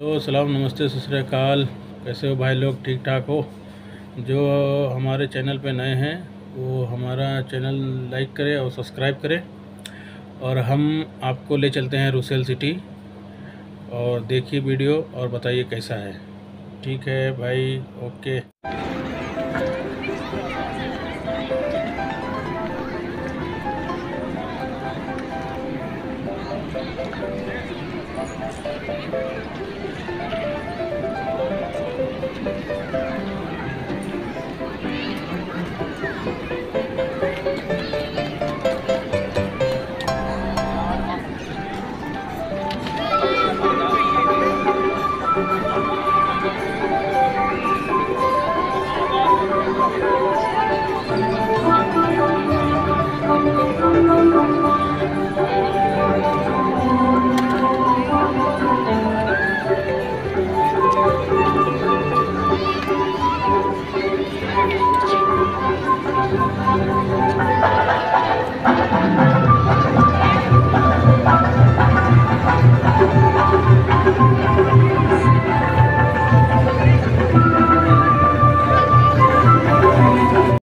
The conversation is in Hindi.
तो सलाम, नमस्ते सतरकाल कैसे हो भाई लोग? ठीक ठाक हो? जो हमारे चैनल पे नए हैं, वो हमारा चैनल लाइक करें और सब्सक्राइब करें। और हम आपको ले चलते हैं रूसेल सिटी। और देखिए वीडियो और बताइए कैसा है। ठीक है भाई, ओके।